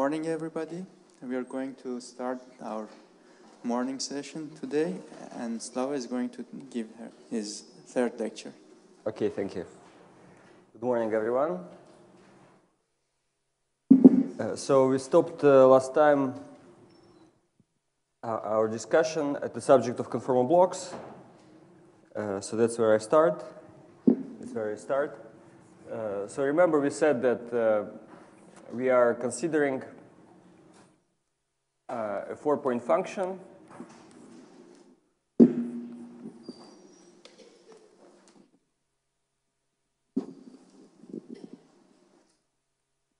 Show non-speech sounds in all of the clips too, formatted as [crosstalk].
Morning, everybody. We are going to start our morning session today, and Slava is going to give her his third lecture. Okay, thank you. Good morning, everyone. Uh, so we stopped uh, last time our, our discussion at the subject of conformal blocks. Uh, so that's where I start. That's where I start. Uh, so remember, we said that uh, we are considering uh, a four-point function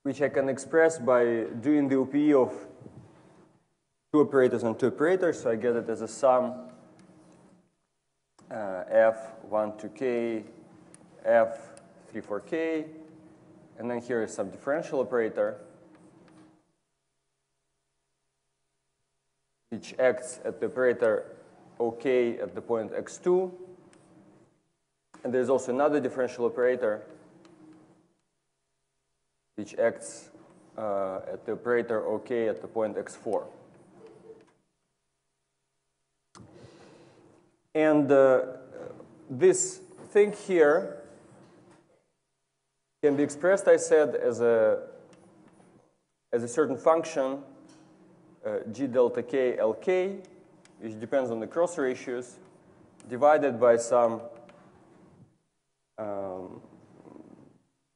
which I can express by doing the OPE of two operators and two operators. So I get it as a sum uh, f1 to k, f3 for k, and then here is some differential operator which acts at the operator OK at the point x2. And there's also another differential operator which acts uh, at the operator OK at the point x4. And uh, this thing here can be expressed, I said, as a, as a certain function, uh, g delta k lk, which depends on the cross ratios, divided by some um,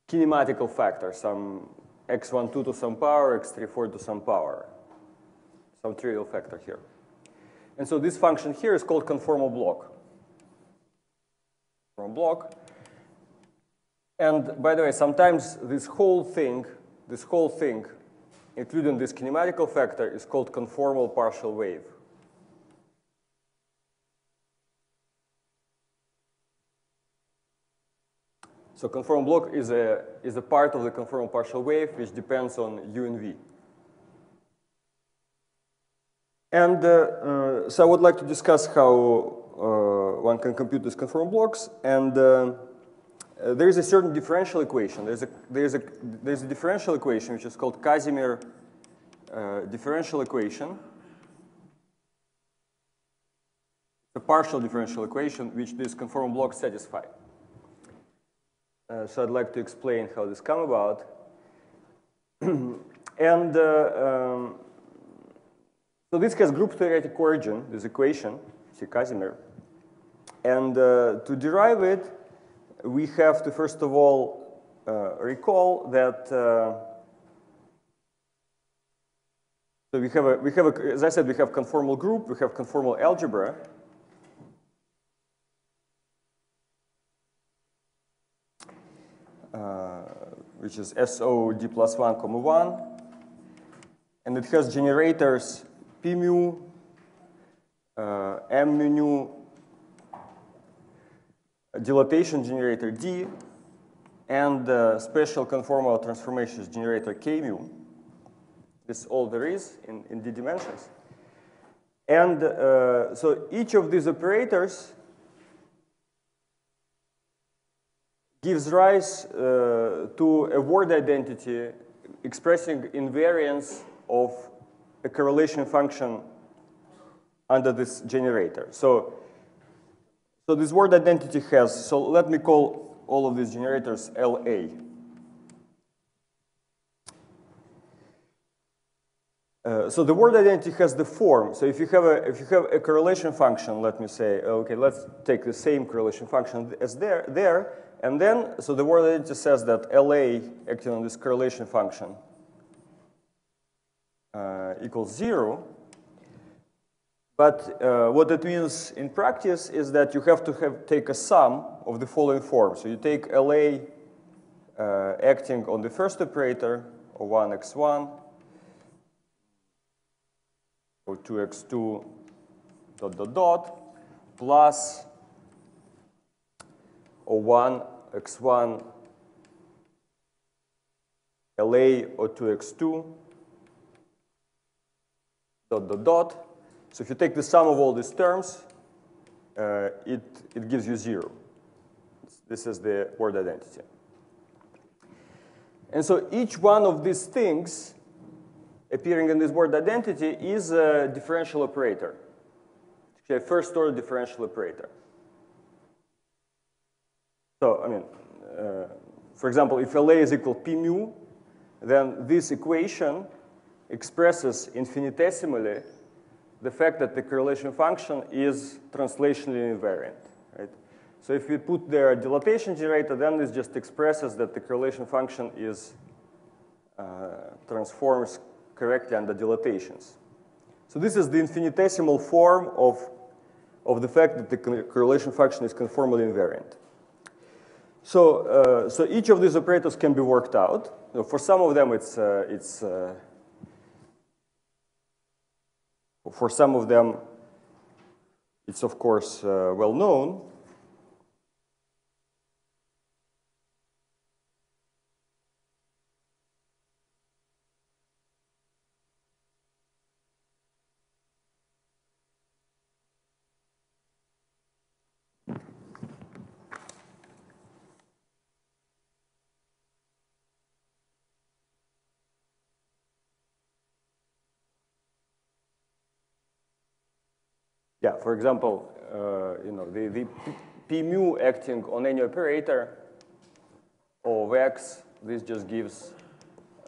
kinematical factor, some x12 to some power, x34 to some power, some trivial factor here. And so this function here is called conformal block. Conformal block. And by the way, sometimes this whole thing, this whole thing, including this kinematical factor, is called conformal partial wave. So conformal block is a, is a part of the conformal partial wave which depends on u and v. And uh, uh, so I would like to discuss how uh, one can compute these conformal blocks. And uh, there is a certain differential equation. There's a, there's, a, there's a differential equation which is called Casimir uh, differential equation. It's a partial differential equation which these conformal blocks satisfy. Uh, so I'd like to explain how this come about. [clears throat] and uh, um, so this has group theoretic origin, this equation, see Casimir. And uh, to derive it, we have to first of all uh, recall that uh, so we have a, we have a, as I said, we have conformal group, we have conformal algebra, uh, which is SO d plus 1 comma 1. And it has generators P mu, uh, M mu, dilatation generator D, and uh, special conformal transformations generator K mu. This is all there is in, in D dimensions. And uh, so each of these operators gives rise uh, to a Ward identity expressing invariance of a correlation function under this generator. So, so this Ward identity has, so let me call all of these generators LA. Uh, so the Ward identity has the form. So if you have a if you have a correlation function, let me say, okay, let's take the same correlation function as there there, and then so the Ward identity says that LA acting on this correlation function uh, equals zero. But uh, what it means in practice is that you have to have take a sum of the following form. So you take LA uh, acting on the first operator, or 1x1, or 2x2 dot dot dot plus O1 x1 LA or 2x2 dot dot dot. So if you take the sum of all these terms, uh, it, it gives you zero. This is the Ward identity. And so each one of these things appearing in this Ward identity is a differential operator, a first order differential operator. So, I mean, uh, for example, if LA is equal P mu, then this equation expresses infinitesimally the fact that the correlation function is translationally invariant. Right? So if we put there a dilatation generator, then this just expresses that the correlation function is uh, transforms correctly under dilatations. So this is the infinitesimal form of, of the fact that the correlation function is conformally invariant. So, uh, so each of these operators can be worked out. For some of them, it's, uh, it's uh, for some of them, it's of course uh, well known. For example, uh, you know, the, the p mu acting on any operator of x, this just gives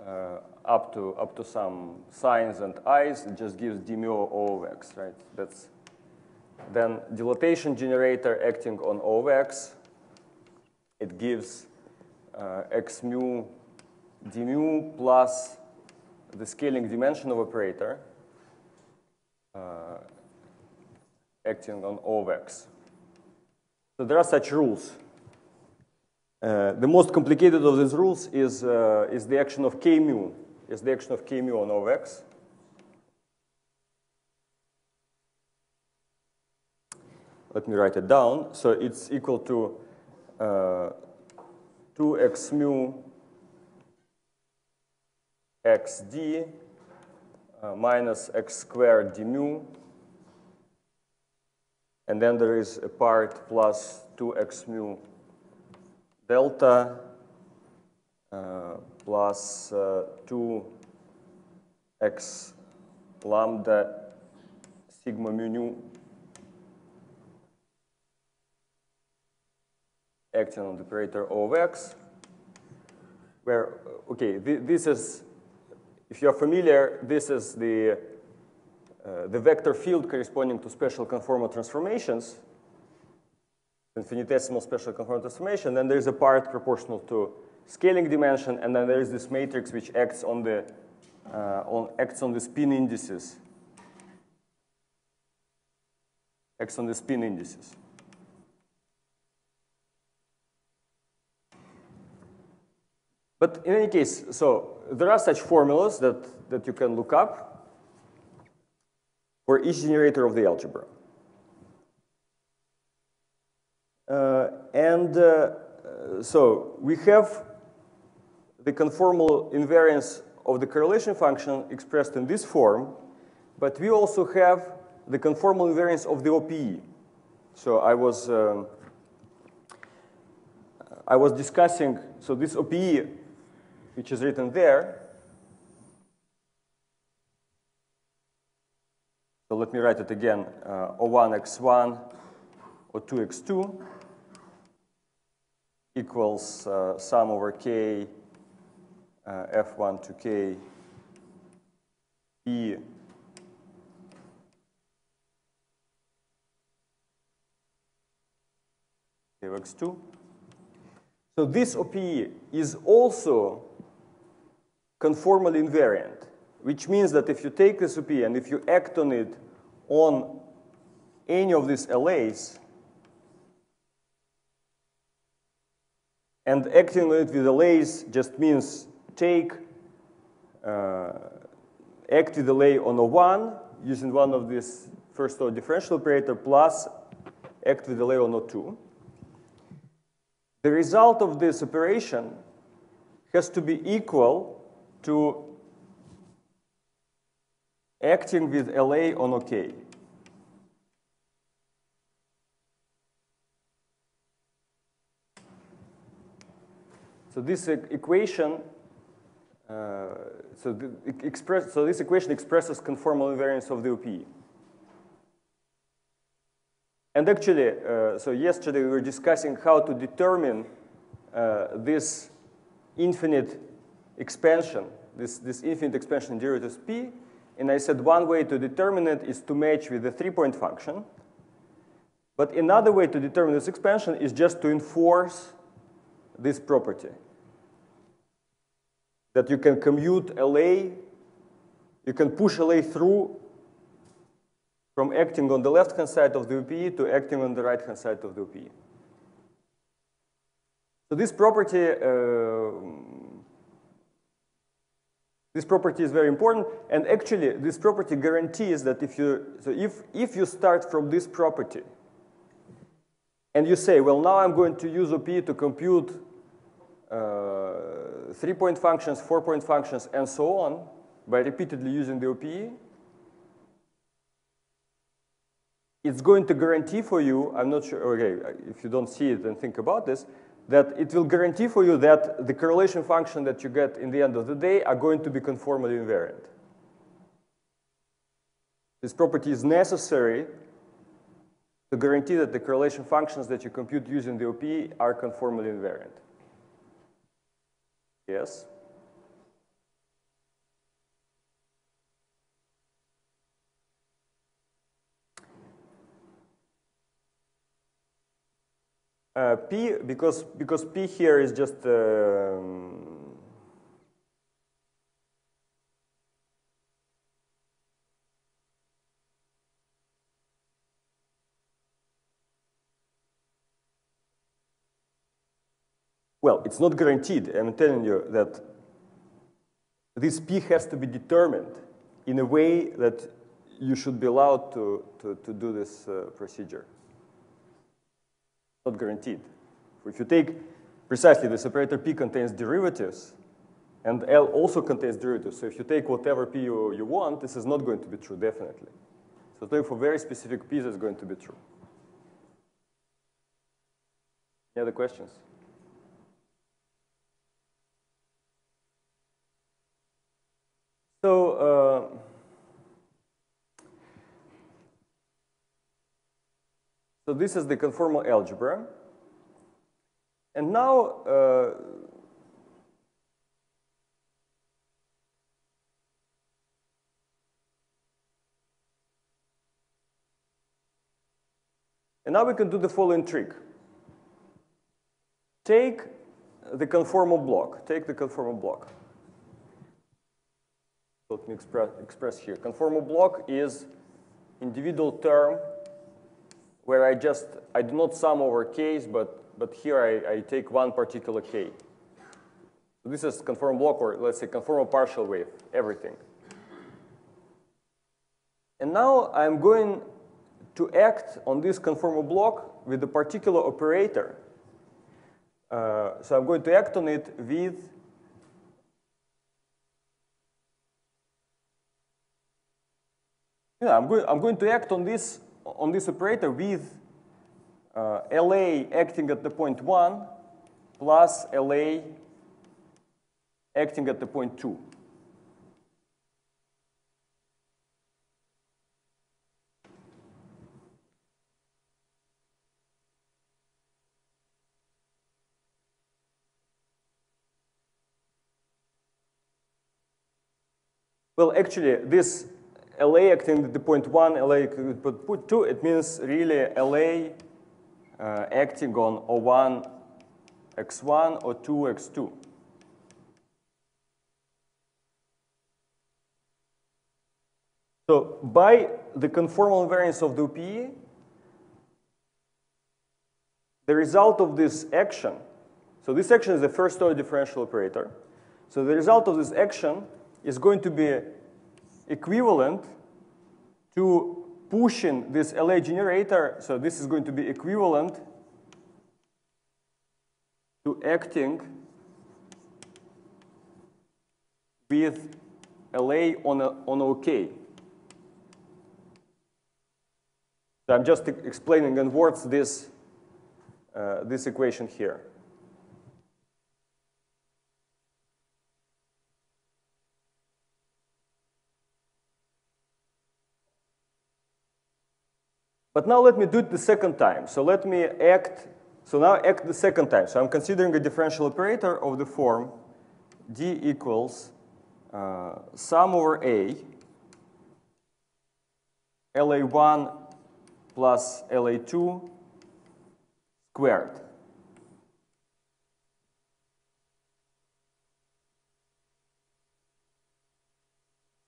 uh, up to up to some signs and i's, it just gives d mu O of x, right? That's then dilatation generator acting on O of x, it gives uh, x mu d mu plus the scaling dimension of operator. Uh, acting on O. So there are such rules. Uh, the most complicated of these rules is, uh, is the action of k mu, is the action of k mu on O. Let me write it down. So it's equal to uh, 2x mu xd uh, minus x squared d mu and then there is a part plus 2x mu delta uh, plus uh, 2x lambda sigma mu nu acting on the operator O of x, where, okay, th this is, if you're familiar, this is the uh, the vector field corresponding to special conformal transformations, infinitesimal special conformal transformation, then there's a part proportional to scaling dimension, and then there's this matrix which acts on the uh, on acts on the spin indices. Acts on the spin indices. But in any case, so there are such formulas that, that you can look up for each generator of the algebra. Uh, and uh, so we have the conformal invariance of the correlation function expressed in this form, but we also have the conformal invariance of the OPE. So I was, um, I was discussing, so this OPE, which is written there, So let me write it again, uh, O1x1, O2x2 equals uh, sum over k uh, f1 to k e x2. So this OPE is also conformally invariant which means that if you take this OP and if you act on it on any of these LAs, and acting on it with LAs just means take, uh, act with LA on a 1 using one of these first order differential operator plus act with LA on a 2. The result of this operation has to be equal to acting with LA on OK. So this equation Uh, so, express, so this equation expresses conformal invariance of the OPE. And actually, uh, so yesterday we were discussing how to determine uh, this infinite expansion, this, this infinite expansion in derivatives P. And I said one way to determine it is to match with the three-point function. But another way to determine this expansion is just to enforce this property that you can commute LA, you can push LA through from acting on the left-hand side of the OPE to acting on the right-hand side of the OPE. So this property, uh, this property is very important, and actually this property guarantees that if you, so if, if you start from this property, and you say, well, now I'm going to use OPE to compute uh, three-point functions, four-point functions, and so on by repeatedly using the OPE, it's going to guarantee for you, I'm not sure, okay, if you don't see it and think about this, that it will guarantee for you that the correlation function that you get in the end of the day are going to be conformally invariant. This property is necessary to guarantee that the correlation functions that you compute using the OP are conformally invariant. Yes? Uh, P, because, because P here is just um, Well, it's not guaranteed. I'm telling you that this P has to be determined in a way that you should be allowed to, to, to do this uh, procedure. Not guaranteed. If you take precisely this operator P contains derivatives, and L also contains derivatives. So if you take whatever P you, you want, this is not going to be true, definitely. So for very specific P's, it's going to be true. Any other questions? So, uh, so this is the conformal algebra. And now, uh, and now we can do the following trick. Take the conformal block, take the conformal block. Let me express, express here. Conformal block is individual term where I just, I do not sum over k's, but, but here I, I take one particular k. This is conformal block, or let's say conformal partial wave, everything. And now I'm going to act on this conformal block with a particular operator. Uh, so I'm going to act on it with Yeah, I'm going, I'm going to act on this, on this operator with uh, LA acting at the point 1 plus LA acting at the point 2. Well, actually, this LA acting at the point one, LA at the point two, it means really LA uh, acting on O1 x1 or 2 x2. So by the conformal invariance of the OPE, the result of this action, so this action is the first order differential operator. So the result of this action is going to be equivalent to pushing this LA generator. So this is going to be equivalent to acting with LA on, a, on OK. So I'm just explaining in words this, uh, this equation here. But now let me do it the second time. So let me act, so now act the second time. So I'm considering a differential operator of the form d equals uh, sum over a, LA1 plus LA2 squared.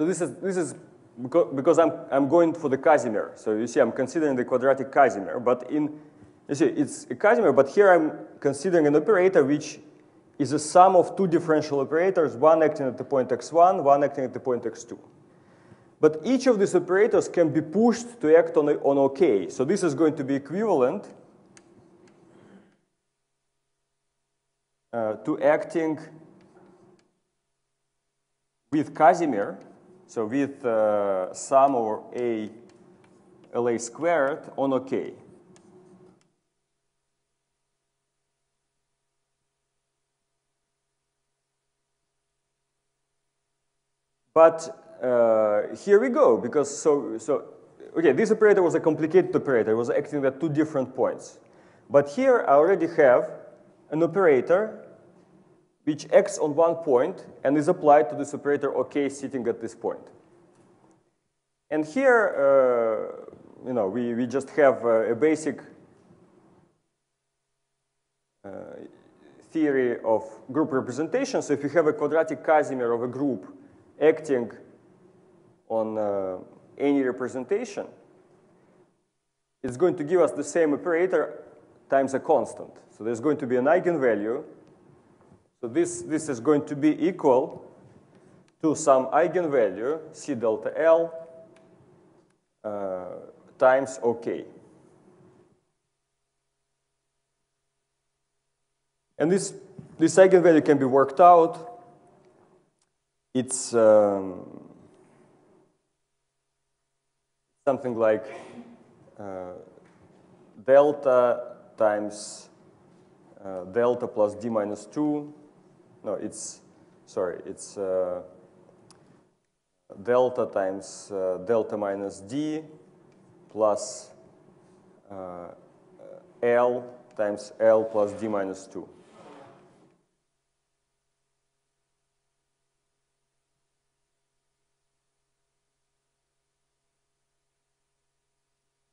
So this is, this is because I'm, I'm going for the Casimir. So you see, I'm considering the quadratic Casimir. But in, you see, it's a Casimir, but here I'm considering an operator which is a sum of two differential operators, one acting at the point x1, one acting at the point x2. But each of these operators can be pushed to act on, on OK. So this is going to be equivalent uh, to acting with Casimir so with uh, sum over A LA squared on OK. But uh, here we go, because so, so, okay, this operator was a complicated operator. It was acting at two different points. But here I already have an operator which acts on one point and is applied to this operator OK sitting at this point. And here, uh, you know, we, we just have uh, a basic uh, theory of group representation. So if you have a quadratic Casimir of a group acting on uh, any representation, it's going to give us the same operator times a constant. So there's going to be an eigenvalue so this, this is going to be equal to some eigenvalue, C delta L, uh, times OK. And this, this eigenvalue can be worked out. It's um, something like uh, delta times uh, delta plus d minus 2 no, it's, sorry, it's uh, delta times uh, delta minus d plus uh, L times L plus d minus 2.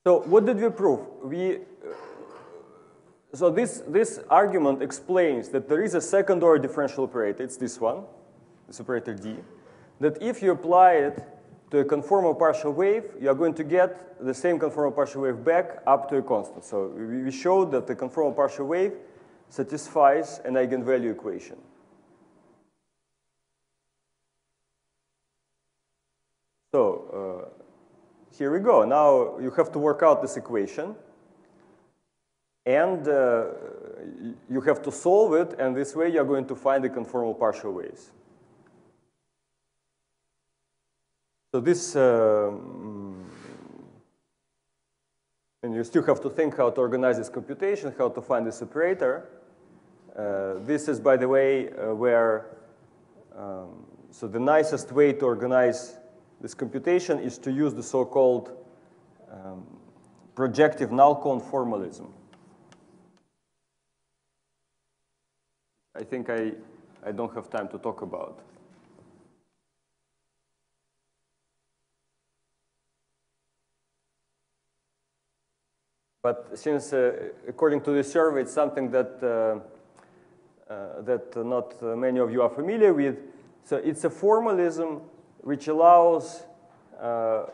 So what did we prove? We so this, this argument explains that there is a second order differential operator, it's this one, this operator D, that if you apply it to a conformal partial wave, you are going to get the same conformal partial wave back up to a constant. So we showed that the conformal partial wave satisfies an eigenvalue equation. So uh, here we go. Now you have to work out this equation. And uh, you have to solve it, and this way you're going to find the conformal partial waves. So this, um, and you still have to think how to organize this computation, how to find this operator. Uh, this is, by the way, uh, where, um, so the nicest way to organize this computation is to use the so-called um, projective null cone formalism. I think I, I don't have time to talk about. But since, uh, according to the survey, it's something that, uh, uh, that not many of you are familiar with, so it's a formalism which allows, uh,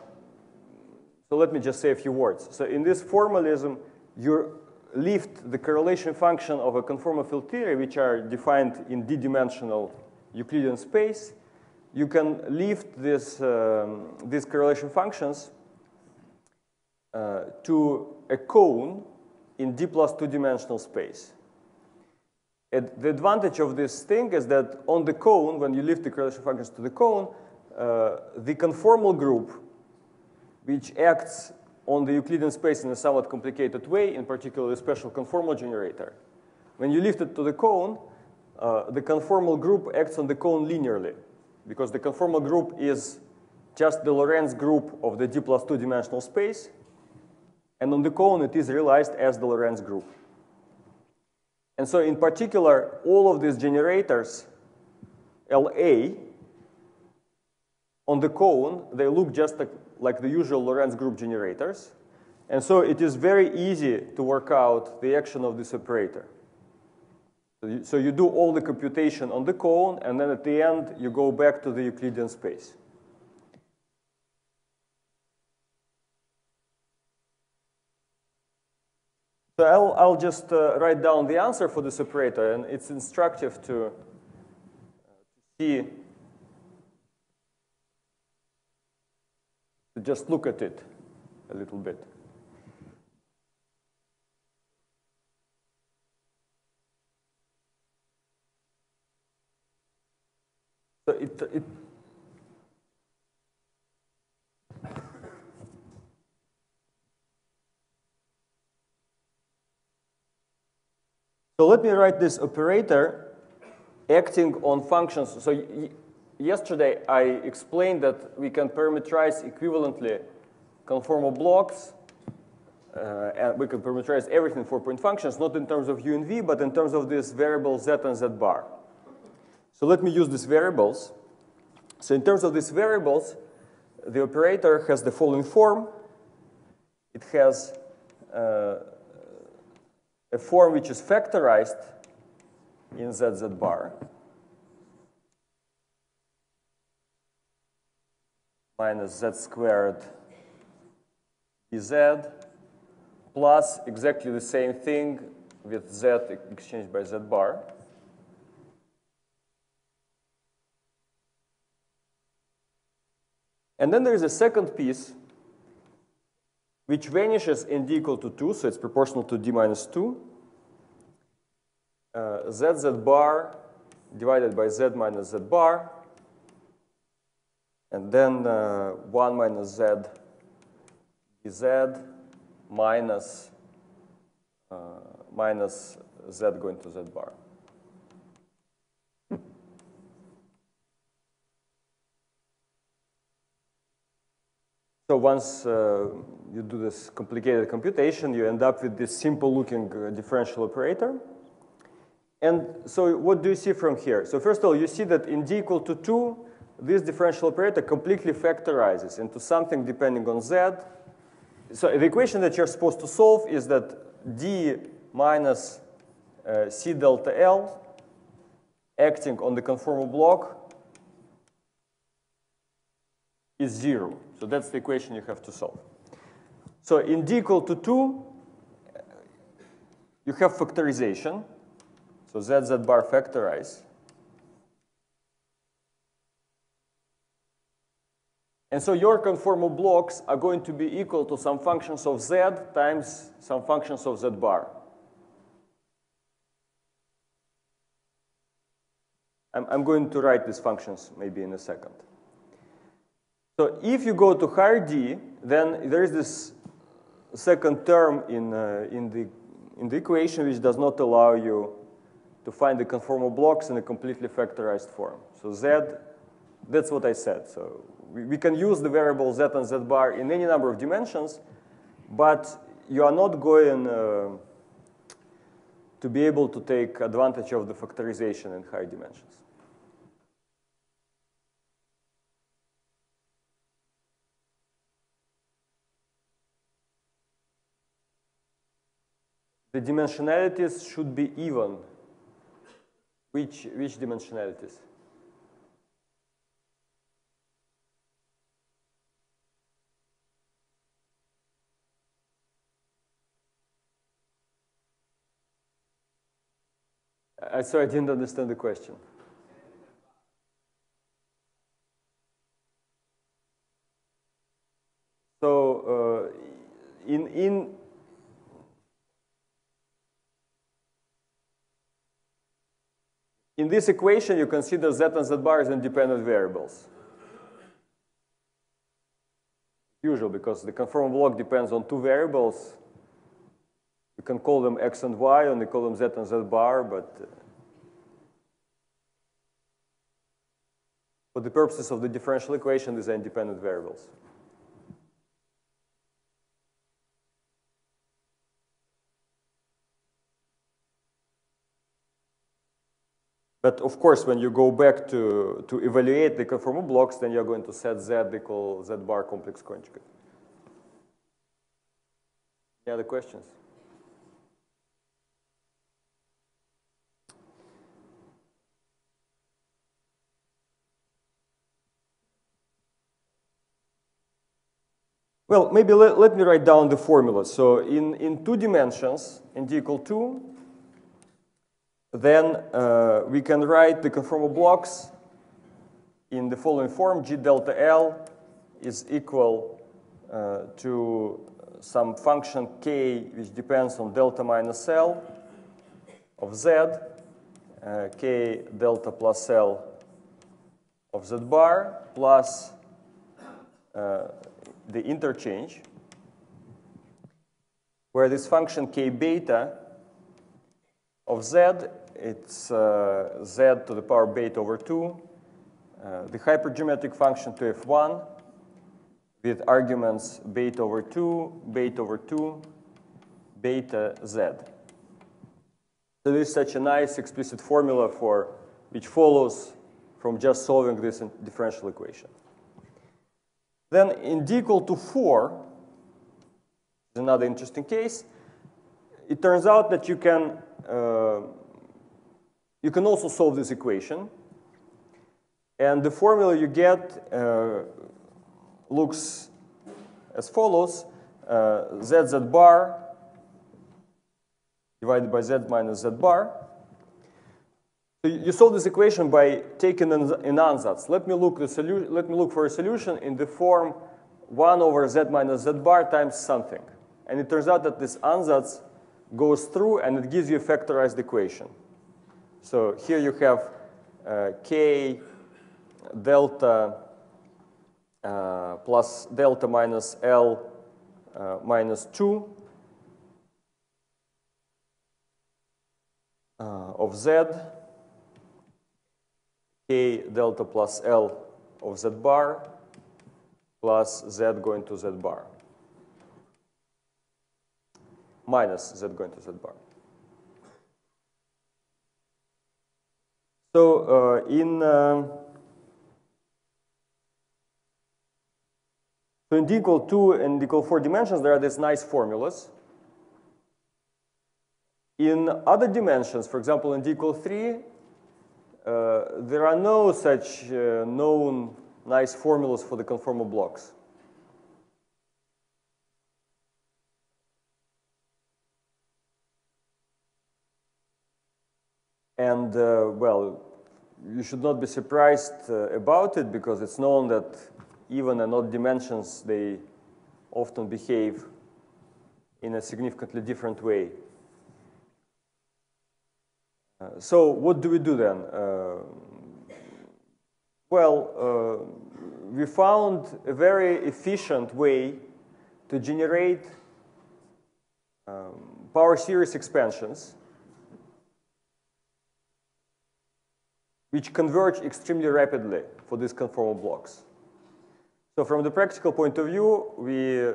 so let me just say a few words. So in this formalism, you're lift the correlation function of a conformal field theory, which are defined in d-dimensional Euclidean space, you can lift this, um, these correlation functions uh, to a cone in d plus two-dimensional space. And the advantage of this thing is that on the cone, when you lift the correlation functions to the cone, uh, the conformal group, which acts on the Euclidean space in a somewhat complicated way, in particular the special conformal generator. When you lift it to the cone, uh, the conformal group acts on the cone linearly because the conformal group is just the Lorentz group of the D plus two dimensional space. And on the cone, it is realized as the Lorentz group. And so in particular, all of these generators, LA, on the cone, they look just like, the usual Lorentz group generators. And so it is very easy to work out the action of this operator. So you, do all the computation on the cone, and then at the end, you go back to the Euclidean space. So I'll, I'll just uh, write down the answer for this operator, and it's instructive uh, to see, just look at it a little bit. So it, it So let me write this operator acting on functions. So yesterday I explained that we can parameterize equivalently conformal blocks. Uh, and we can parameterize everything for point functions, not in terms of u and v, but in terms of these variables z and z bar. So let me use these variables. So in terms of these variables, the operator has the following form. It has uh, a form which is factorized in z z bar minus Z squared dz plus exactly the same thing with Z exchanged by Z bar. And then there is a second piece which vanishes in d equal to 2, so it's proportional to d minus 2. Uh, z bar divided by z minus z bar, and then uh, 1 minus z dz minus, uh, minus z going to z bar. So once uh, you do this complicated computation, you end up with this simple looking uh, differential operator. And so what do you see from here? So first of all, you see that in d equal to 2, this differential operator completely factorizes into something depending on z. So the equation that you're supposed to solve is that d minus uh, c delta L acting on the conformal block is zero. So that's the equation you have to solve. So in d equal to 2, you have factorization. So zz bar factorize. And so your conformal blocks are going to be equal to some functions of z times some functions of z bar. I'm, going to write these functions maybe in a second. So if you go to higher d, then there is this second term in, uh, in, the, in the equation which does not allow you to find the conformal blocks in a completely factorized form. So z, that's what I said. So we, we can use the variable z and z bar in any number of dimensions, but you are not going uh, to be able to take advantage of the factorization in higher dimensions. the dimensionalities should be even. Which, which dimensionalities? I sorry, I didn't understand the question. So uh, in, in In this equation, you consider z and z bar as independent variables. Usual, because the conformal block depends on two variables. You can call them x and y, and you call them z and z bar, but uh, for the purposes of the differential equation, these are independent variables. But of course, when you go back to, to evaluate the conformal blocks, then you're going to set Z equal Z bar complex conjugate. Any other questions? Well, maybe let, let me write down the formula. So in, in two dimensions, in d equal 2, then uh, we can write the conformal blocks in the following form. G delta L is equal uh, to some function k which depends on delta minus L of z, uh, k delta plus L of z bar plus uh, the interchange, where this function k beta of z, it's uh, z to the power beta over 2, uh, the hypergeometric function to f1 with arguments beta over 2, beta over 2, beta z. So this is such a nice explicit formula for which follows from just solving this differential equation. Then in d equal to 4, is another interesting case. It turns out that you can, uh, you can also solve this equation. And the formula you get uh, looks as follows. Uh, zz bar divided by z minus z bar you solve this equation by taking an, an ansatz. Let me, look the let me look for a solution in the form 1 over z minus z bar times something. And it turns out that this ansatz goes through and it gives you a factorized equation. So here you have uh, k delta uh, plus delta minus L uh, minus 2 uh, of z k delta plus L of z bar plus z going to z bar minus z going to z bar. So uh, in uh, so in d equal 2 and d equal 4 dimensions, there are these nice formulas. In other dimensions, for example, in d equal 3, uh, there are no such uh, known nice formulas for the conformal blocks. And uh, well, you should not be surprised uh, about it because it's known that even in odd dimensions, they often behave in a significantly different way. Uh, so what do we do then? Uh, well, uh, we found a very efficient way to generate um, power series expansions which converge extremely rapidly for these conformal blocks. So from the practical point of view, we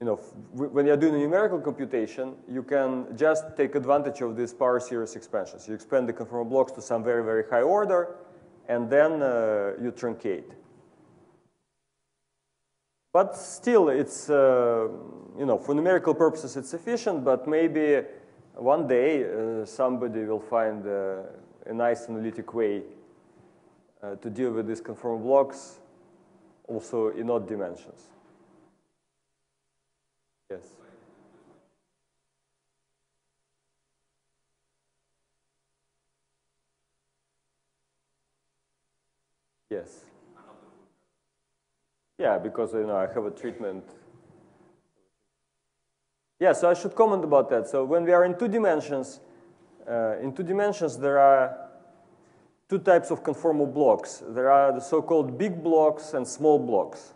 you know, when you're doing a numerical computation, you can just take advantage of these power series expansions. You expand the conformal blocks to some very, very high order, and then uh, you truncate. But still, it's, uh, you know, for numerical purposes, it's sufficient, but maybe one day uh, somebody will find uh, a nice analytic way uh, to deal with these conformal blocks also in odd dimensions. Yes. Yes. Yeah, because you know I have a treatment. Yeah, so I should comment about that. So when we are in two dimensions, uh, in two dimensions there are two types of conformal blocks. There are the so-called big blocks and small blocks.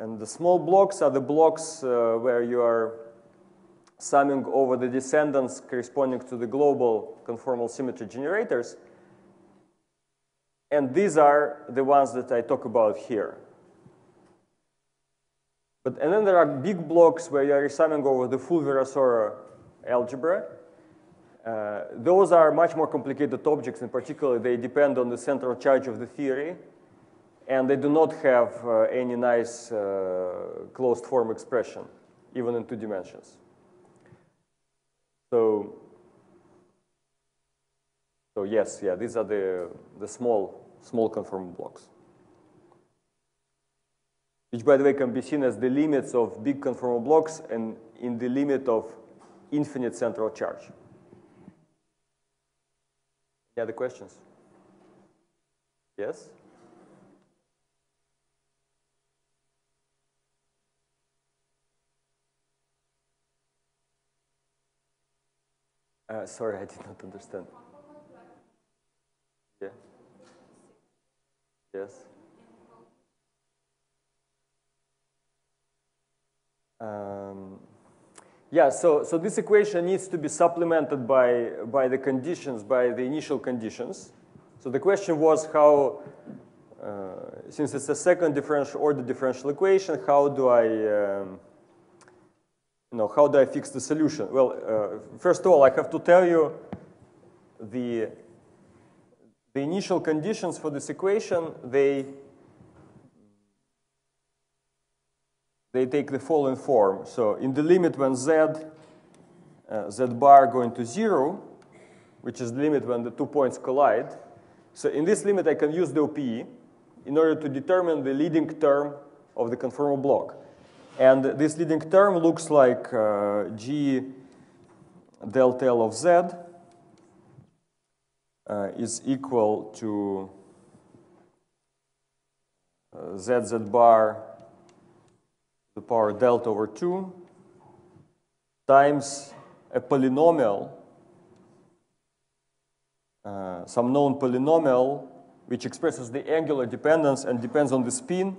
And the small blocks are the blocks uh, where you are summing over the descendants corresponding to the global conformal symmetry generators. And these are the ones that I talk about here. But, and then there are big blocks where you are summing over the full Virasoro algebra. Uh, those are much more complicated objects. In particular, they depend on the central charge of the theory, and they do not have uh, any nice uh, closed form expression, even in two dimensions. So, so yes, yeah, these are the, the small, small conformal blocks. Which, by the way, can be seen as the limits of big conformal blocks and in the limit of infinite central charge. Any other questions? Yes? Uh, sorry, I did not understand. Yeah. Yes. Um, yeah, so, so this equation needs to be supplemented by, by the conditions, by the initial conditions. So the question was how, uh, since it's a second differential order differential equation, how do I, um, you know, how do I fix the solution? Well, uh, first of all, I have to tell you the, the initial conditions for this equation, they, they take the following form. So in the limit when z, uh, z bar going to zero, which is the limit when the two points collide. So in this limit, I can use the OPE in order to determine the leading term of the conformal block. And this leading term looks like uh, g delta L of z uh, is equal to uh, z z bar the power delta over 2 times a polynomial, uh, some known polynomial, which expresses the angular dependence and depends on the spin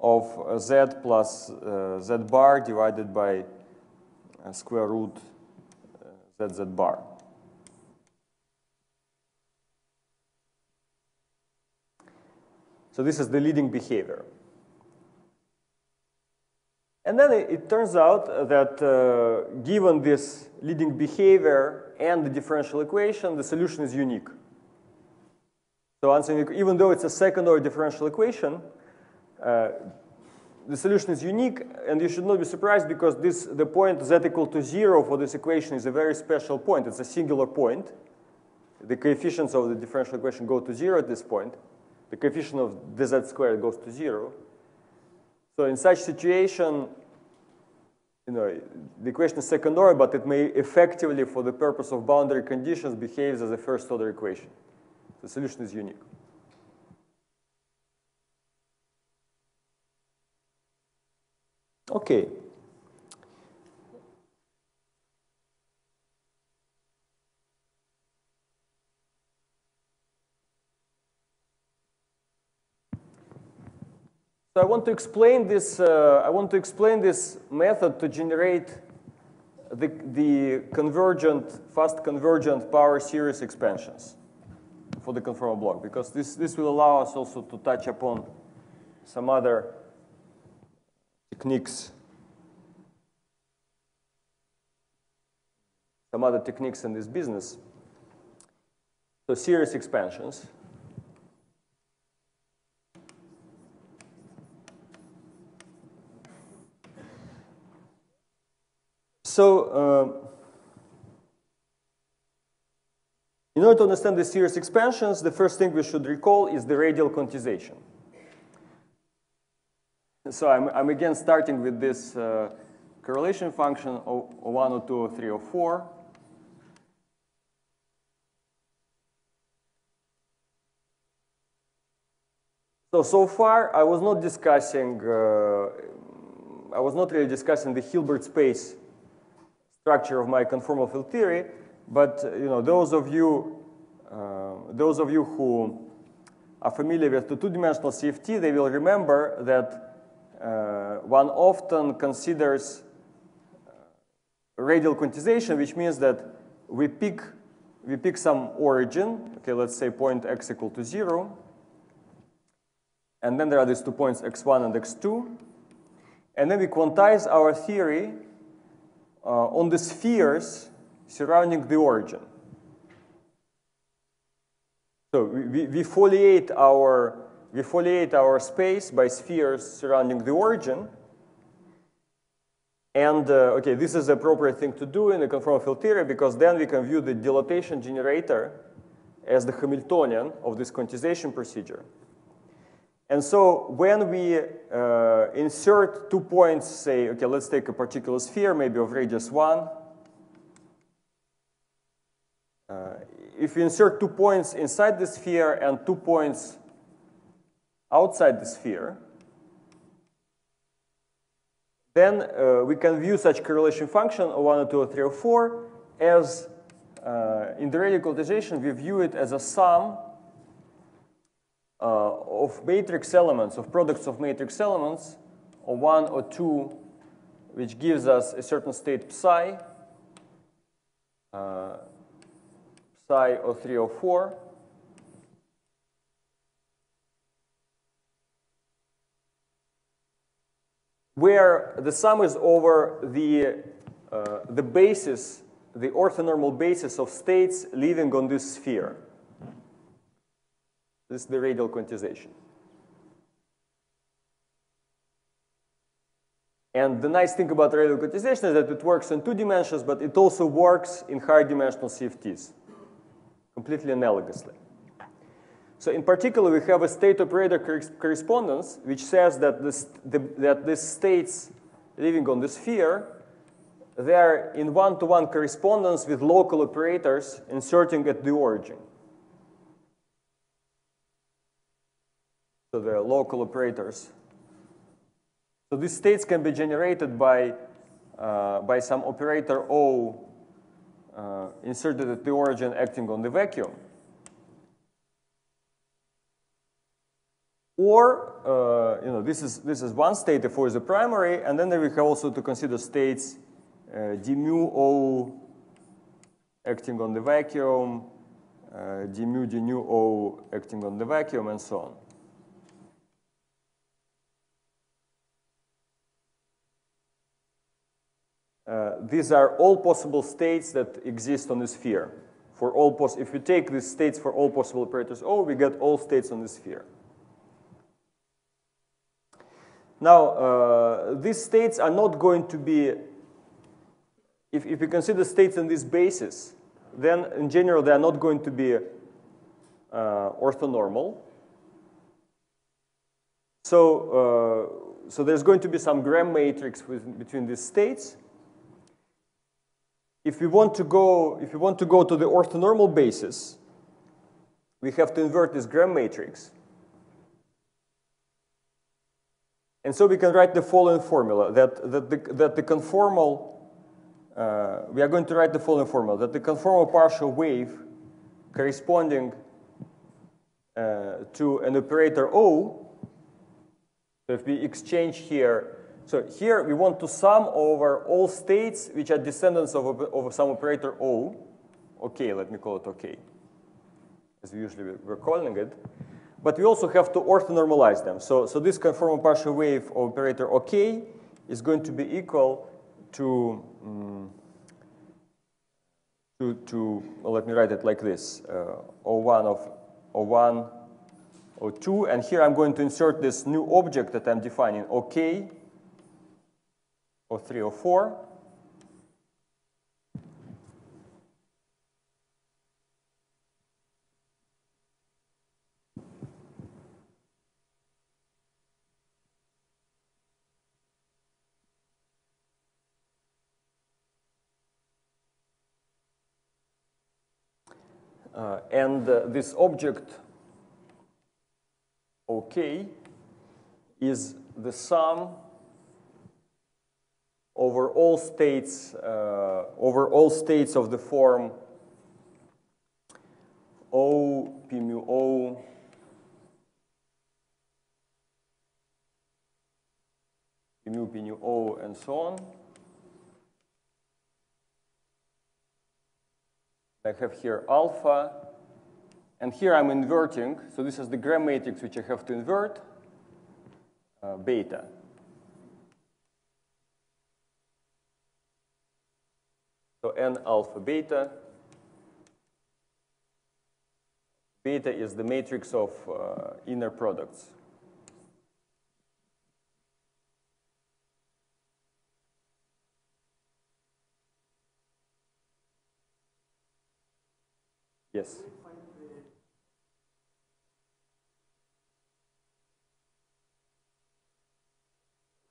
of z plus uh, z bar divided by uh, square root uh, z bar. So this is the leading behavior. And then it, it turns out that uh, given this leading behavior and the differential equation, the solution is unique. So answering, even though it's a second order differential equation, Uh, the solution is unique, and you should not be surprised because this, the point z equal to zero for this equation is a very special point. It's a singular point. The coefficients of the differential equation go to zero at this point. The coefficient of dz squared goes to zero. So in such situation, you know, the equation is second order, but it may effectively, for the purpose of boundary conditions, behaves as a first order equation. The solution is unique. Okay. So I want to explain this. Uh, I want to explain this method to generate the, the convergent, fast convergent power series expansions for the conformal block, because this, this will allow us also to touch upon some other techniques, some other techniques in this business. So series expansions. So, uh, in order to understand the series expansions, the first thing we should recall is the radial quantization. So I'm, I'm again starting with this uh, correlation function 1, O1, O2, O3, O4. So, so far I was not discussing, uh, I was not really discussing the Hilbert space structure of my conformal field theory, but you know, those of you, uh, those of you who are familiar with the two-dimensional CFT, they will remember that uh, one often considers uh, radial quantization, which means that we pick, we pick some origin, okay, let's say point x equal to zero, and then there are these two points x1 and x2, and then we quantize our theory uh, on the spheres surrounding the origin. So we, we, foliate our we foliate our space by spheres surrounding the origin. And uh, okay, this is the appropriate thing to do in the conformal field theory because then we can view the dilatation generator as the Hamiltonian of this quantization procedure. And so when we uh, insert two points, say, okay, let's take a particular sphere, maybe of radius 1. Uh, if we insert two points inside the sphere and two points outside the sphere, then uh, we can view such correlation function 1 or 2 or 3 or 4 as, uh, in the radial quantization, we view it as a sum of matrix elements, of products of matrix elements, of 1 or 2, which gives us a certain state psi, uh, psi or 3 or 4, where the sum is over the, uh, the basis, the orthonormal basis of states living on this sphere. This is the radial quantization. And the nice thing about radial quantization is that it works in two dimensions, but it also works in higher dimensional CFTs, completely analogously. So in particular, we have a state operator correspondence, which says that, this, the, that these states living on the sphere, they are in one-to-one -one correspondence with local operators inserting at the origin. So the local operators. So these states can be generated by, uh, by some operator O uh, inserted at the origin acting on the vacuum. Or, uh, you know, this is, this is one state, therefore is the primary, and then we have also to consider states uh, d mu O acting on the vacuum, uh, d mu d nu O acting on the vacuum, and so on. Uh, these are all possible states that exist on the sphere. For all pos if we take these states for all possible operators O, we get all states on the sphere. Now, uh, these states are not going to be, if, if you consider states on this basis, then in general they are not going to be uh, orthonormal. So, uh, so there's going to be some Gram matrix with, between these states. If we want to go, if we want to go to the orthonormal basis, we have to invert this Gram matrix. And so we can write the following formula that, that, the, that the conformal, uh, we are going to write the following formula that the conformal partial wave corresponding uh, to an operator O, so if we exchange here, so here we want to sum over all states which are descendants of, of some operator O. Okay, let me call it okay, as we usually we're calling it. But we also have to orthonormalize them. So, so this conformal partial wave operator OK is going to be equal to, um, to, to well, let me write it like this, uh, O1 of O1, O2. And here I'm going to insert this new object that I'm defining, OK, O3, O4. Uh, and uh, this object, OK, is the sum over all states, uh, over all states of the form O, P mu O, P mu P mu O, and so on. I have here alpha, and here I'm inverting. So this is the Gram matrix which I have to invert, uh, beta. So n alpha beta. Beta is the matrix of uh, inner products. Yes.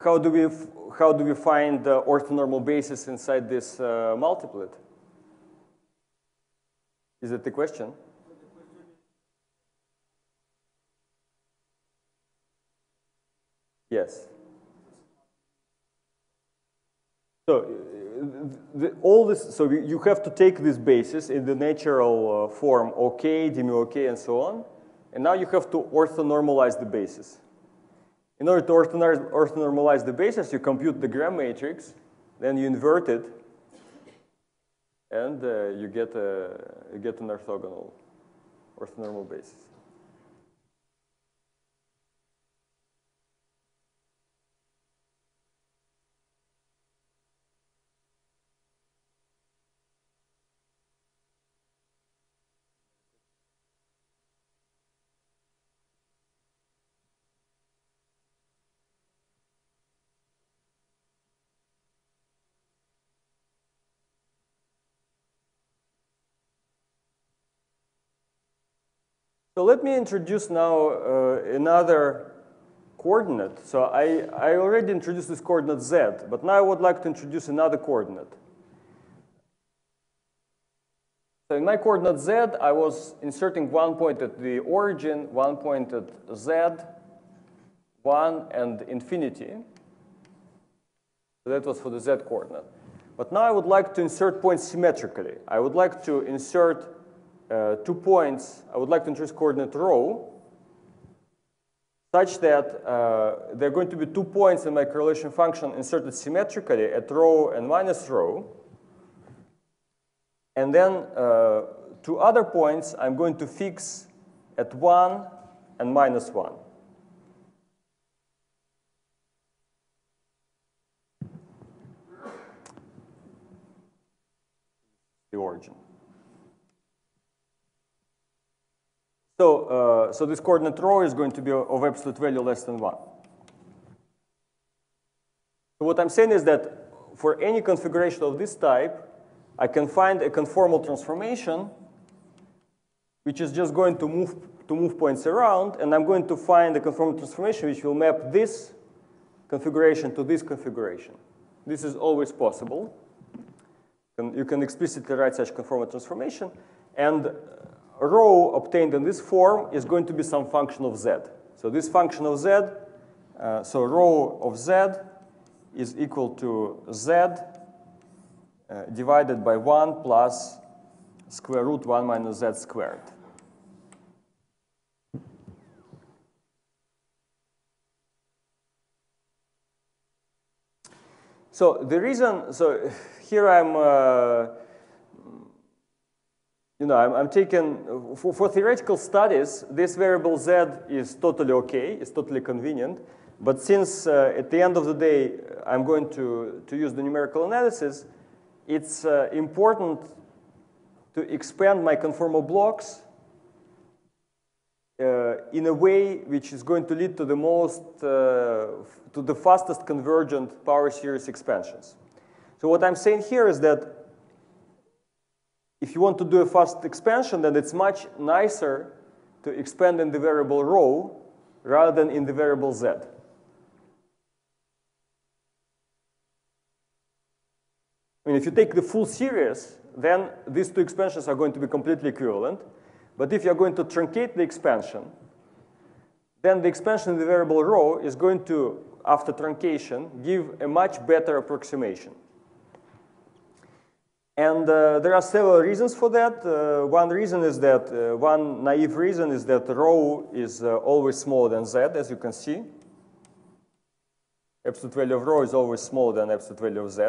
How do we how do we find the orthonormal basis inside this uh, multiplet? Is that the question? Yes. So the, all this, so you have to take this basis in the natural uh, form, OK, demu OK, and so on. And now you have to orthonormalize the basis. In order to orthonormalize the basis, you compute the Gram matrix, then you invert it, and uh, you, get a, you get an orthogonal, orthonormal basis. So let me introduce now uh, another coordinate. So I, I already introduced this coordinate z, but now I would like to introduce another coordinate. So in my coordinate z, I was inserting one point at the origin, one point at z, 1, and infinity. So that was for the z coordinate. But now I would like to insert points symmetrically. I would like to insert two points, I would like to introduce coordinate rho such that uh, there are going to be two points in my correlation function inserted symmetrically at rho and minus rho. And then uh, two other points I'm going to fix at 1 and minus 1. The origin. So, uh, so this coordinate rho is going to be of absolute value less than 1. So what I'm saying is that for any configuration of this type, I can find a conformal transformation which is just going to move, to move points around, and I'm going to find a conformal transformation which will map this configuration to this configuration. This is always possible. You can explicitly write such conformal transformation, and rho obtained in this form is going to be some function of z. So this function of z, uh, so rho of z is equal to z uh, divided by 1 plus square root 1 minus z squared. So the reason, so [laughs] here I'm uh, you know, I'm, I'm taking, for, for theoretical studies, this variable z is totally okay, it's totally convenient. But since uh, at the end of the day, I'm going to, to use the numerical analysis, it's uh, important to expand my conformal blocks uh, in a way which is going to lead to the most, uh, to the fastest convergent power series expansions. So what I'm saying here is that if you want to do a fast expansion, then it's much nicer to expand in the variable rho rather than in the variable z. I mean, if you take the full series, then these two expansions are going to be completely equivalent. But if you're going to truncate the expansion, then the expansion in the variable rho is going to, after truncation, give a much better approximation. And uh, there are several reasons for that. Uh, one reason is that, uh, one naive reason is that rho is uh, always smaller than z, as you can see. Absolute value of rho is always smaller than absolute value of z.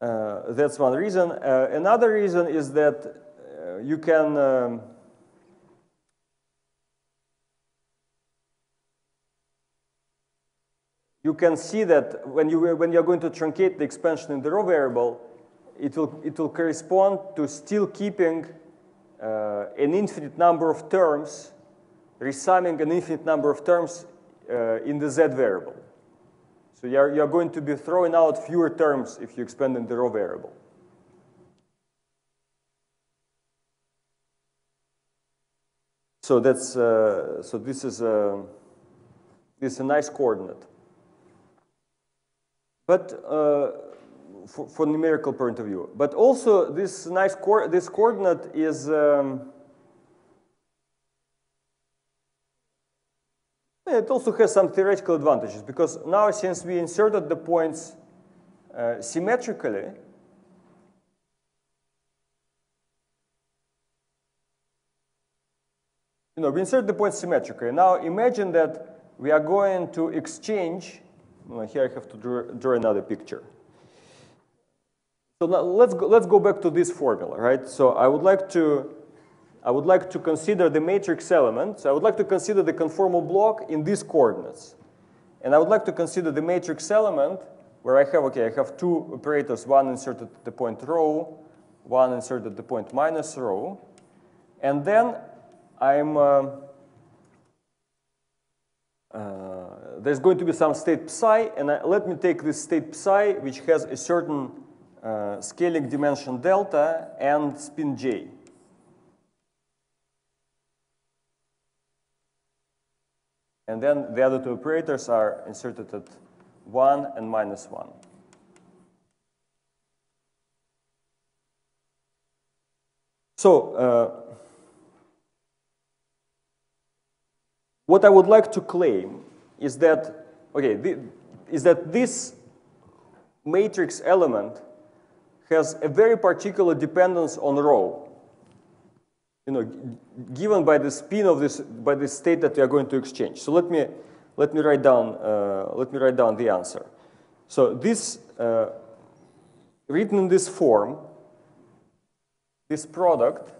Uh, that's one reason. Uh, another reason is that you can um, you can see that when, you, when you're going to truncate the expansion in the rho variable, it will, it will correspond to still keeping uh, an infinite number of terms, resumming an infinite number of terms uh, in the z variable. So you're, you're going to be throwing out fewer terms if you expand in the rho variable. So that's uh, so this is a this is a nice coordinate. But uh, for, for, numerical point of view, but also this nice co this coordinate is um, it also has some theoretical advantages because now since we inserted the points uh, symmetrically, you know, we insert the points symmetrically. Now imagine that we are going to exchange, here I have to draw, draw another picture. So now let's go, let's go back to this formula, right? So I would like to I would like to consider the matrix element. So I would like to consider the conformal block in these coordinates. And I would like to consider the matrix element where I have, okay, I have two operators, one inserted at the point rho, one inserted at the point minus rho. And then I'm, uh, uh, there's going to be some state psi, and I, let me take this state psi, which has a certain uh, scaling dimension delta and spin j. And then the other two operators are inserted at 1 and minus 1. So, uh, What I would like to claim is that, okay, the, is that this matrix element has a very particular dependence on rho. You know, given by the spin of this, by the state that we are going to exchange. So let me, let me write down, uh, let me write down the answer. So this, uh, written in this form, this product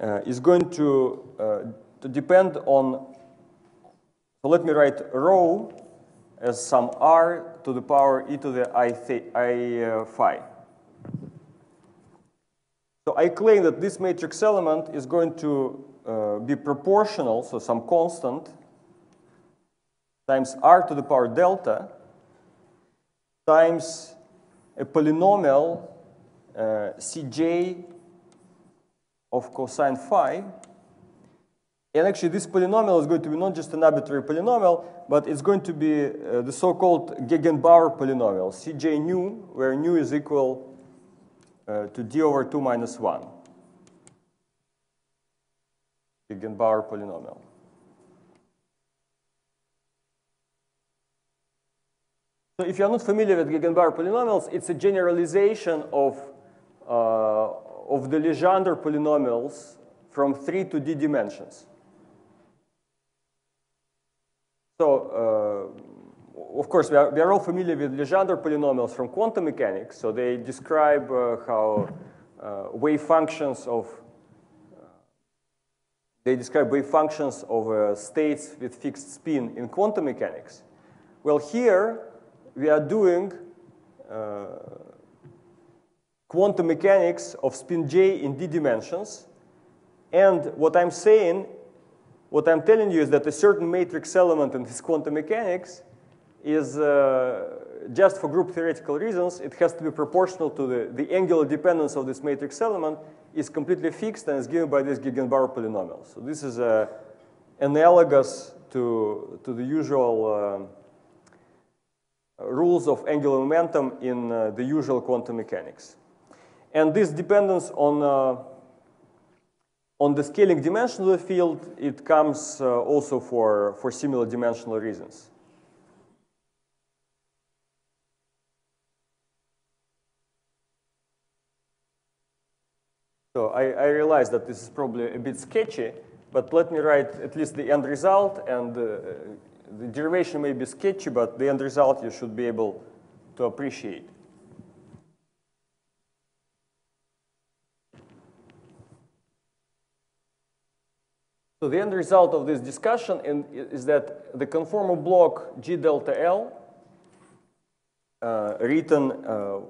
uh, is going to uh, to depend on, so let me write rho as some r to the power e to the i, I uh, phi. So I claim that this matrix element is going to uh, be proportional, so some constant, times r to the power delta, times a polynomial uh, cj of cosine phi, and actually, this polynomial is going to be not just an arbitrary polynomial, but it's going to be uh, the so-called Gegenbauer polynomial, Cj nu, where nu is equal uh, to d over 2 minus 1. Gegenbauer polynomial. So if you're not familiar with Gegenbauer polynomials, it's a generalization of, uh, of the Legendre polynomials from 3 to d dimensions. So, uh, of course, we are, we are, all familiar with Legendre polynomials from quantum mechanics. So they describe uh, how uh, wave functions of they describe wave functions of states with fixed spin in quantum mechanics. Well, here we are doing uh, quantum mechanics of spin j in d dimensions. And what I'm saying what I'm telling you is that a certain matrix element in this quantum mechanics is uh, just for group theoretical reasons, it has to be proportional to the, the angular dependence of this matrix element is completely fixed and is given by this Gegenbauer polynomial. So this is uh, analogous to, to the usual uh, rules of angular momentum in uh, the usual quantum mechanics. And this dependence on uh, on the scaling dimension of the field, it comes uh, also for, for similar dimensional reasons. So I, I, realize that this is probably a bit sketchy, but let me write at least the end result, and uh, the derivation may be sketchy, but the end result you should be able to appreciate. So the end result of this discussion is that the conformal block G delta L, uh, written, uh,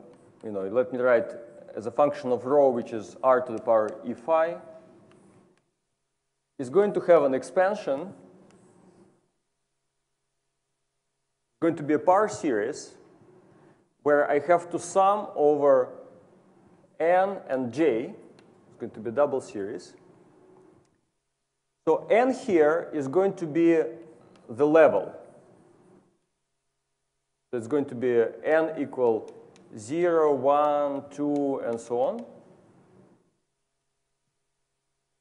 you know, let me write as a function of rho, which is r to the power e phi, is going to have an expansion, going to be a power series, where I have to sum over n and j, it's going to be a double series, so n here is going to be the level. It's going to be n equal 0, 1, 2, and so on.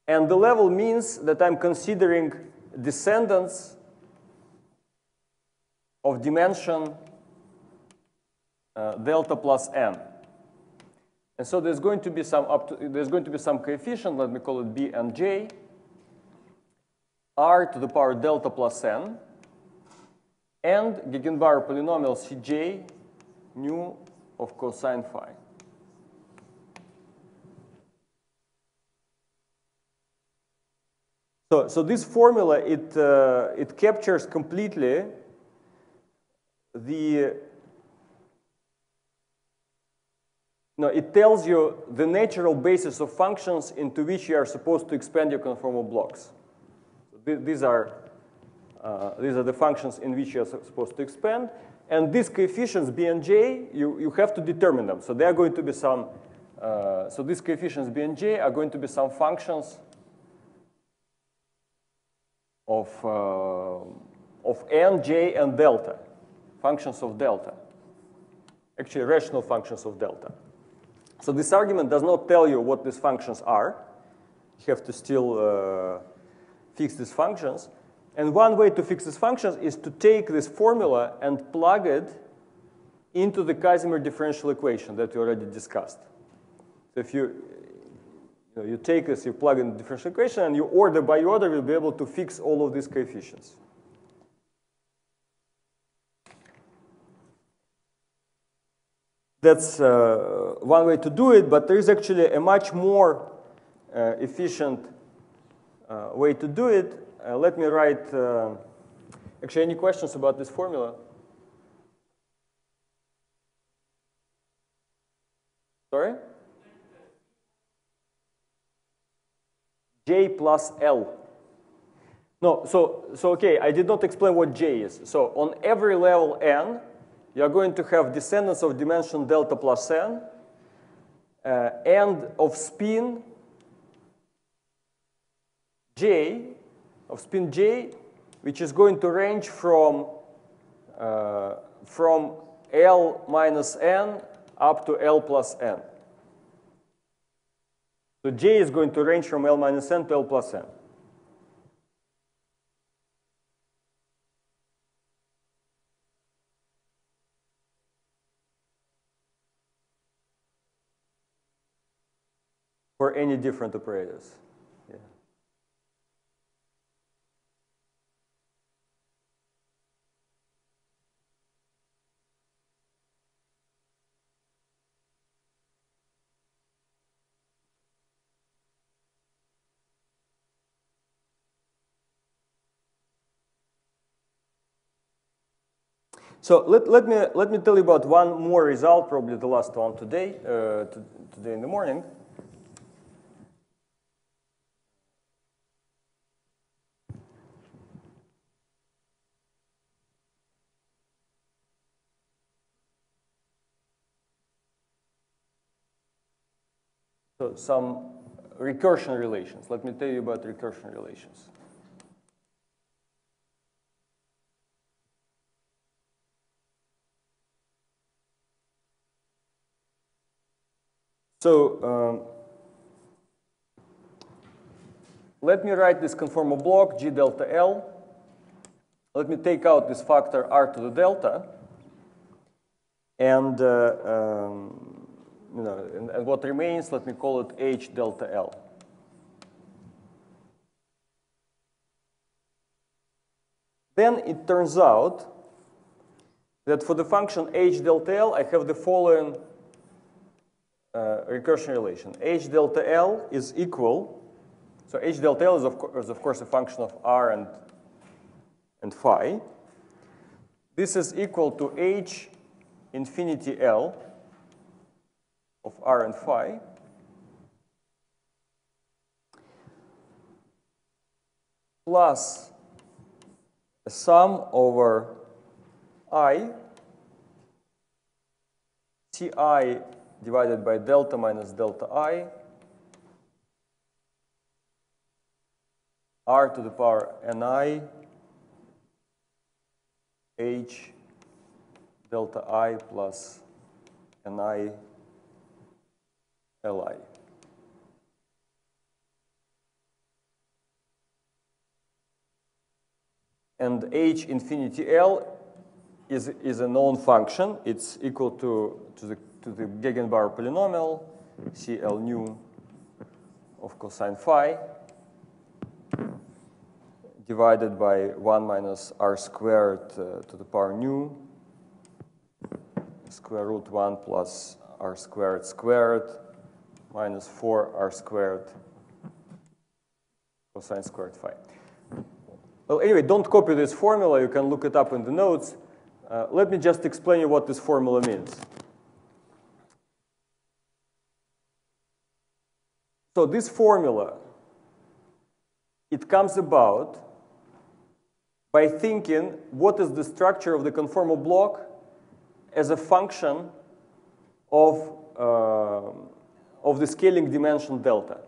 And the level means that I'm considering descendants of dimension uh, delta plus n. And so there's going to be some up to, there's going to be some coefficient, let me call it b and j, r to the power delta plus n, and Gegenbauer polynomial Cj nu of cosine phi. So, so this formula, it, uh, it captures completely the, no, it tells you the natural basis of functions into which you are supposed to expand your conformal blocks. These are, uh, these are the functions in which you're supposed to expand. And these coefficients, b and j, you, you have to determine them. So they are going to be some, uh, so these coefficients, b and j, are going to be some functions of, uh, of n, j, and delta, functions of delta. Actually, rational functions of delta. So this argument does not tell you what these functions are. You have to still uh, fix these functions. And one way to fix these functions is to take this formula and plug it into the Casimir differential equation that we already discussed. So if you, you, know, you take this, you plug in the differential equation, and you order by order, you'll be able to fix all of these coefficients. That's uh, one way to do it, but there is actually a much more uh, efficient uh, way to do it. Uh, let me write, uh, actually, any questions about this formula? Sorry? J plus L. No, so, so okay, I did not explain what J is. So on every level n, you're going to have descendants of dimension delta plus n, uh, and of spin j, of spin j, which is going to range from, uh, from L minus n up to L plus n. So j is going to range from L minus n to L plus n. For any different operators. So let, let, me, let me tell you about one more result, probably the last one today, uh, today in the morning. So some recursion relations. Let me tell you about recursion relations. So um, let me write this conformal block, G delta L. Let me take out this factor R to the delta. And, uh, um, you know, and, and what remains, let me call it H delta L. Then it turns out that for the function h delta L, I have the following uh, recursion relation. H delta L is equal, So h delta L is of, is of course a function of r and, and phi. This is equal to h infinity L of r and phi. plus a sum over i ci divided by delta minus delta i r to the power ni h delta i plus ni li. And h infinity L is, is a known function. It's equal to, to, the, to the Gegenbauer polynomial, CL nu of cosine phi divided by 1 minus r squared uh, to the power nu square root 1 plus r squared squared minus 4 r squared cosine squared phi. Well, anyway, don't copy this formula. You can look it up in the notes. Uh, let me just explain you what this formula means. So this formula, it comes about by thinking what is the structure of the conformal block as a function of, uh, of the scaling dimension delta.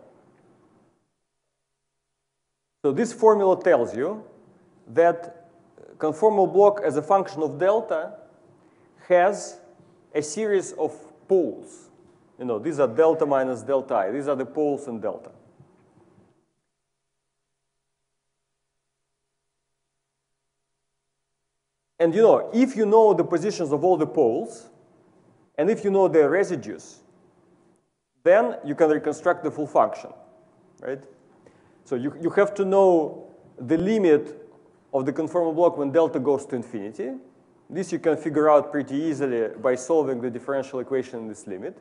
So this formula tells you that conformal block as a function of delta has a series of poles. You know, these are delta minus delta i. These are the poles in delta. And you know, if you know the positions of all the poles, and if you know their residues, then you can reconstruct the full function, right? So you, you have to know the limit of the conformal block when delta goes to infinity. This you can figure out pretty easily by solving the differential equation in this limit.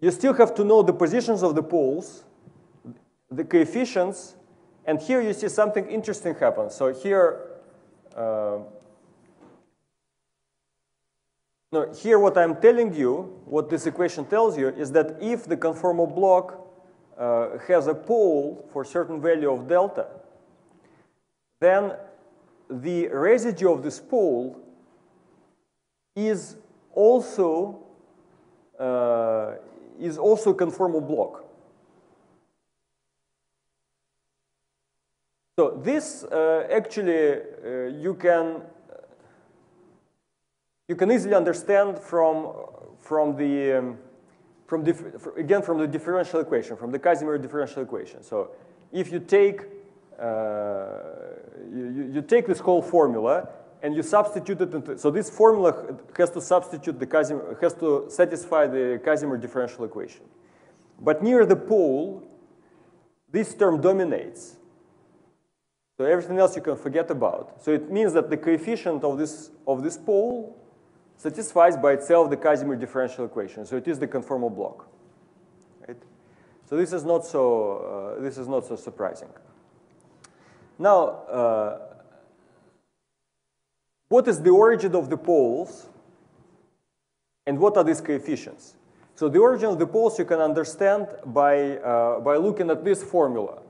You still have to know the positions of the poles, the coefficients, and here you see something interesting happen. So here, uh, no, here what I'm telling you, what this equation tells you, is that if the conformal block uh, has a pole for a certain value of delta, then the residue of this pole is also uh, is also a conformal block. So this uh, actually uh, you can you can easily understand from from the um, from again from the differential equation, from the Casimir differential equation. So if you take uh, you, you take this whole formula and you substitute it into, so this formula has to substitute the Casimir, has to satisfy the Casimir differential equation. But near the pole, this term dominates. So everything else you can forget about. So it means that the coefficient of this, of this pole satisfies by itself the Casimir differential equation. So it is the conformal block. Right? So this is not so, uh, this is not so surprising. Now, uh, what is the origin of the poles and what are these coefficients? So the origin of the poles you can understand by, uh, by looking at this formula.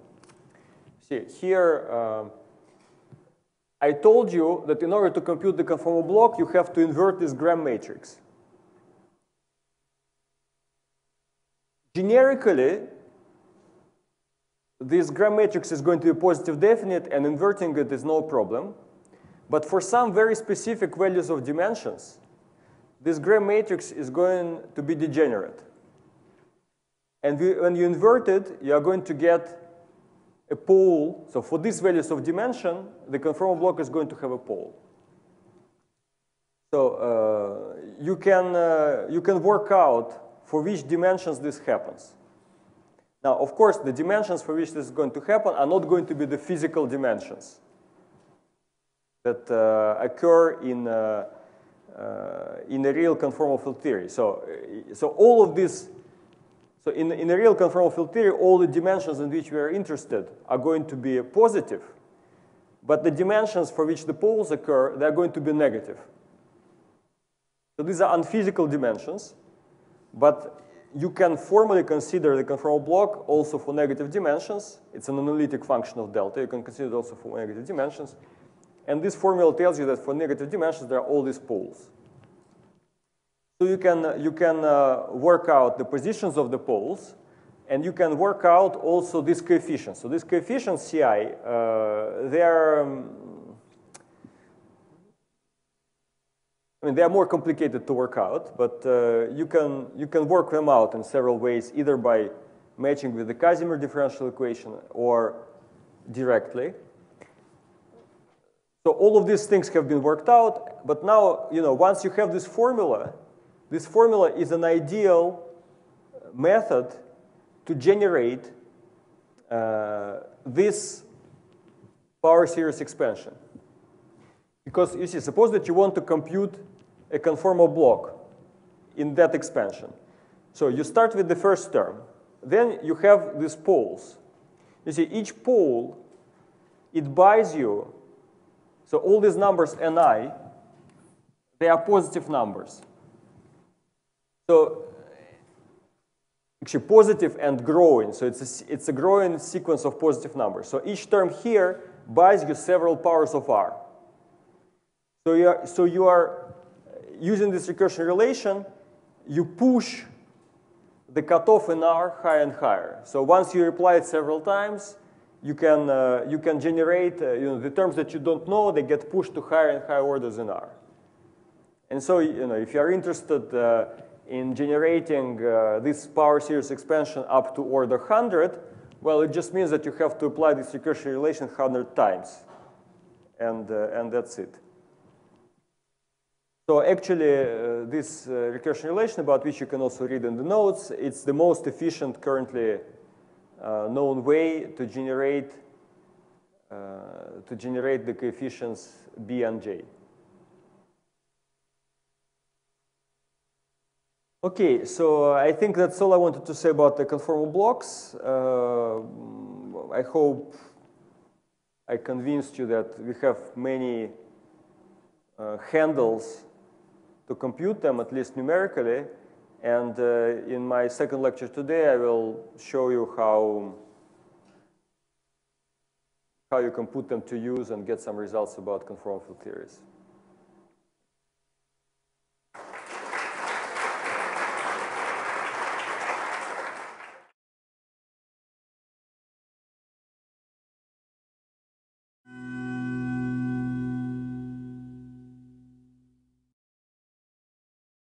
See, here, uh, I told you that in order to compute the conformal block, you have to invert this Gram matrix. Generically, this Gram matrix is going to be positive definite, and inverting it is no problem. But for some very specific values of dimensions, this Gram matrix is going to be degenerate. And when you invert it, you are going to get a pole. So for these values of dimension, the conformal block is going to have a pole. So uh, you, can, uh, you can work out for which dimensions this happens. Now, of course, the dimensions for which this is going to happen are not going to be the physical dimensions that uh, occur in, uh, uh, in a real conformal field theory. So, so all of this, so in, in a real conformal field theory, all the dimensions in which we are interested are going to be positive, but the dimensions for which the poles occur, they're going to be negative. So these are unphysical dimensions, but you can formally consider the conformal block also for negative dimensions. It's an analytic function of delta. You can consider it also for negative dimensions. And this formula tells you that for negative dimensions, there are all these poles. So you can, you can uh, work out the positions of the poles, and you can work out also these coefficients. So these coefficients, Ci, uh, they are, um, I mean, they are more complicated to work out, but uh, you, can, you can work them out in several ways, either by matching with the Casimir differential equation or directly. So all of these things have been worked out, but now, you know, once you have this formula, this formula is an ideal method to generate uh, this power series expansion. Because you see, suppose that you want to compute a conformal block in that expansion. So you start with the first term. Then you have these poles. You see, each pole, it buys you so all these numbers ni, they are positive numbers. So actually positive and growing. So it's a, it's a growing sequence of positive numbers. So each term here buys you several powers of r. So you are, so you are uh, using this recursion relation, you push the cutoff in R higher and higher. So once you apply it several times, you can, uh, you can generate uh, you know, the terms that you don't know, they get pushed to higher and higher orders in R. And so you know, if you're interested uh, in generating uh, this power series expansion up to order 100, well, it just means that you have to apply this recursion relation 100 times. And, uh, and that's it. So actually, uh, this recursion relation, about which you can also read in the notes, it's the most efficient currently known way to generate uh, to generate the coefficients b and j. Okay, so I think that's all I wanted to say about the conformal blocks. Uh, I hope I convinced you that we have many uh, handles to compute them, at least numerically, and uh, in my second lecture today, I will show you how, how you can put them to use and get some results about conformal field theories.